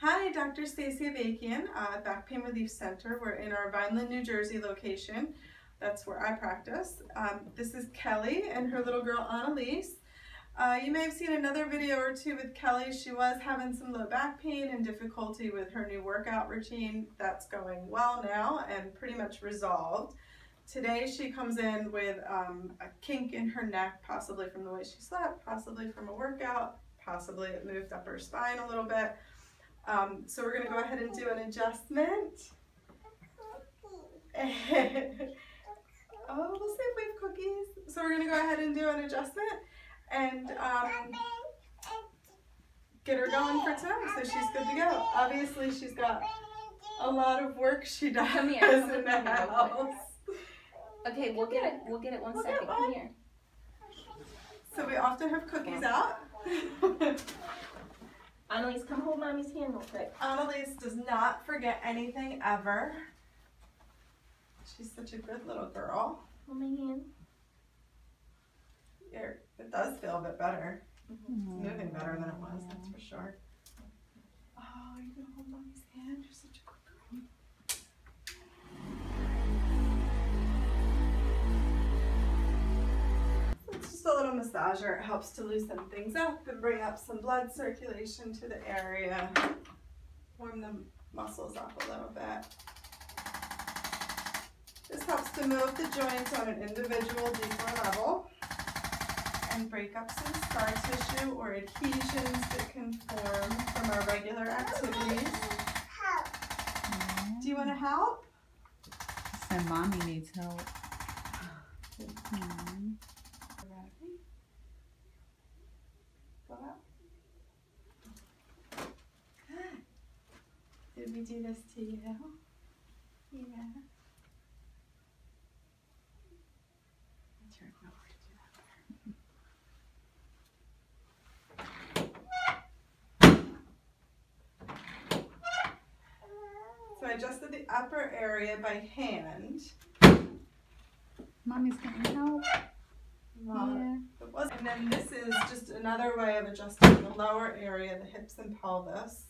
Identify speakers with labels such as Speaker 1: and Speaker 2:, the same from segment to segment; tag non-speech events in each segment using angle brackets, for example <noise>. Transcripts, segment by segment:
Speaker 1: Hi, Dr. Stacy Avakian uh, at Back Pain Relief Center. We're in our Vineland, New Jersey location. That's where I practice. Um, this is Kelly and her little girl Annalise. Uh, you may have seen another video or two with Kelly. She was having some low back pain and difficulty with her new workout routine. That's going well now and pretty much resolved. Today she comes in with um, a kink in her neck, possibly from the way she slept, possibly from a workout, possibly it moved up her spine a little bit. Um, so we're going to go ahead and do an adjustment. <laughs> oh, we'll see if we have cookies. So we're going to go ahead and do an adjustment and um, get her going for tonight so she's good to go. Obviously she's got a lot of work she does
Speaker 2: Come here, come
Speaker 1: in the house.
Speaker 2: Okay, we'll get it. We'll get it one
Speaker 1: We'll
Speaker 2: second. Come here.
Speaker 1: So we often have cookies out. <laughs>
Speaker 2: Annalise, come hold mommy's hand real quick.
Speaker 1: Annalise does not forget anything ever. She's such a good little girl.
Speaker 2: Hold my hand.
Speaker 1: Here, it does feel a bit better. Mm-hmm. It's moving better than it was, that's for sure. Oh, you're gonna hold mommy's hand? You're such a a little massager. It helps to loosen things up and bring up some blood circulation to the area. Warm the muscles up a little bit. This helps to move the joints on an individual deeper level and break up some scar tissue or adhesions that can form from our regular activities. Do you want to help?
Speaker 3: So mommy needs help. Mhm.
Speaker 1: Ready? Go up. Good. Did we do this to you? Yeah. Turn it over to do that. So I adjusted the upper area by hand.
Speaker 3: Mommy's gonna help. Yeah.
Speaker 1: And then this is just another way of adjusting the lower area, the hips and pelvis.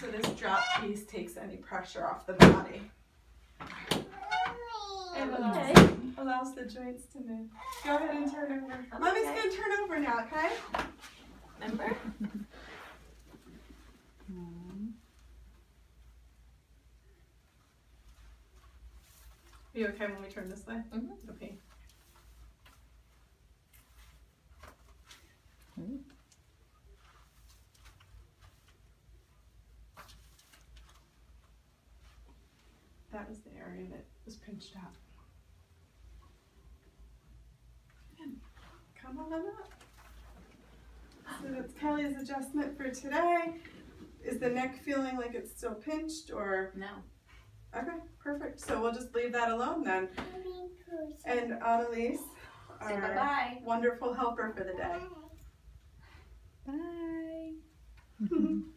Speaker 1: So this drop piece takes any pressure off the body. And allows,
Speaker 2: Okay.
Speaker 1: allows the joints to move. Go ahead and turn over.
Speaker 2: I'm
Speaker 1: Mommy's gonna turn over now, okay?
Speaker 2: Remember?
Speaker 1: Are you okay when we turn this way?
Speaker 2: Mhm.
Speaker 1: Okay. That was the area that was pinched out. Good. Come on up. So that's Kelly's adjustment for today. Is the neck feeling like it's still pinched or?
Speaker 2: No.
Speaker 1: Okay, perfect. So we'll just leave that alone then. And Annalise,
Speaker 2: Say
Speaker 1: our
Speaker 2: bye bye.
Speaker 1: wonderful helper for the day.
Speaker 3: Bye. <laughs>